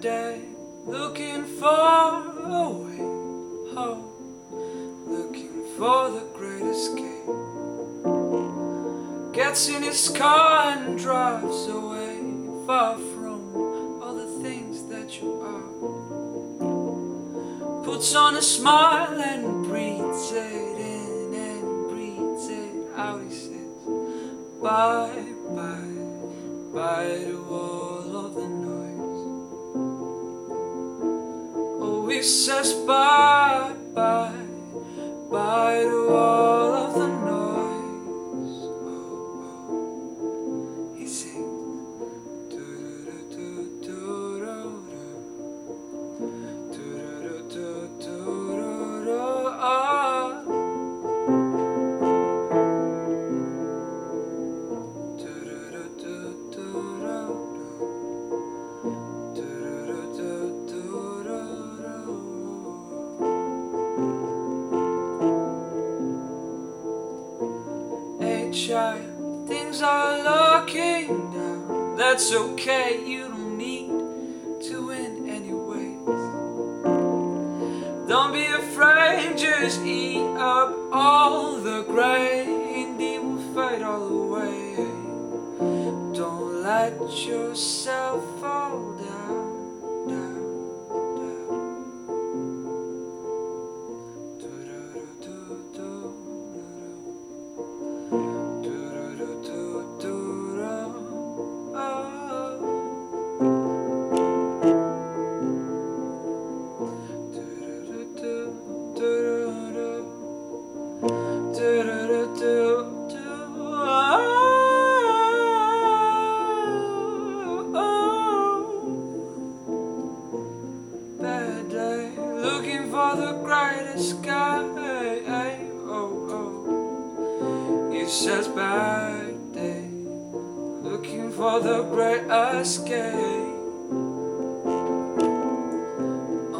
day looking far away home, looking for the great escape. Gets in his car and drives away far from all the things that you are. Puts on a smile and breathes it in and breathes it out. He says, Bye, bye, bye to all. He says, Bye, bye, bye to all child, things are looking down. That's okay, you don't need to win anyways. Don't be afraid, just eat up all the grain. They will fade all away. Don't let yourself fall down, the greatest sky. Oh, oh. He says bad day, looking for the great escape.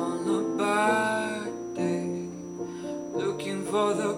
On a bad day, looking for the